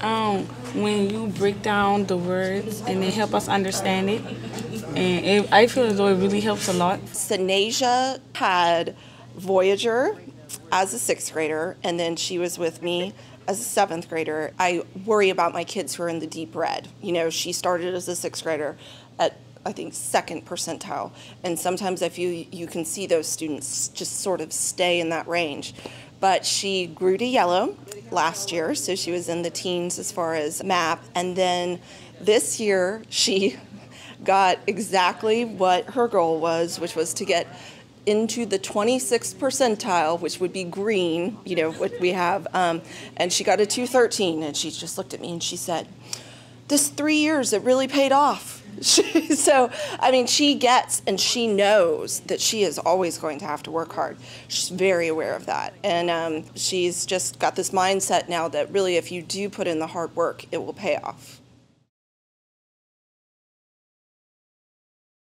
Um, when you break down the words and they help us understand it, and it, I feel as though it really helps a lot. Sanasia had Voyager as a sixth grader, and then she was with me as a seventh grader. I worry about my kids who are in the deep red. You know, she started as a sixth grader at I think second percentile, and sometimes I feel you can see those students just sort of stay in that range. But she grew to yellow last year, so she was in the teens as far as MAP, and then this year she got exactly what her goal was, which was to get into the 26th percentile, which would be green, you know, what we have. Um, and she got a 213, and she just looked at me and she said, This three years, it really paid off. so, I mean, she gets and she knows that she is always going to have to work hard. She's very aware of that. And um, she's just got this mindset now that really, if you do put in the hard work, it will pay off.